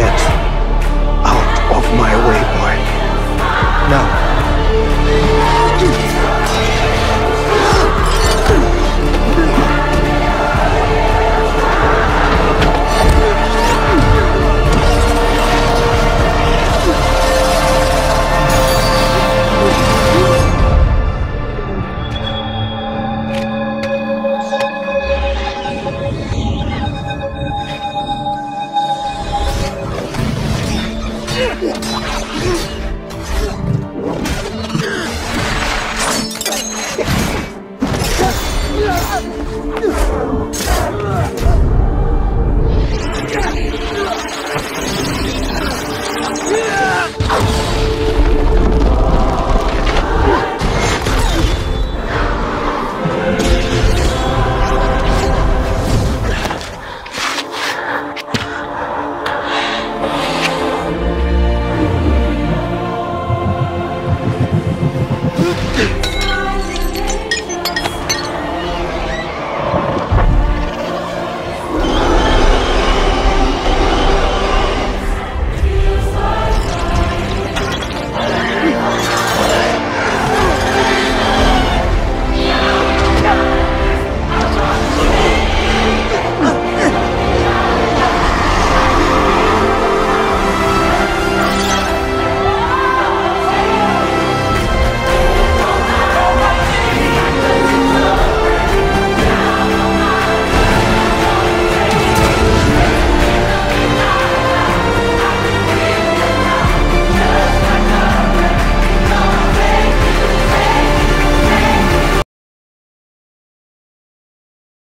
it. 我靠！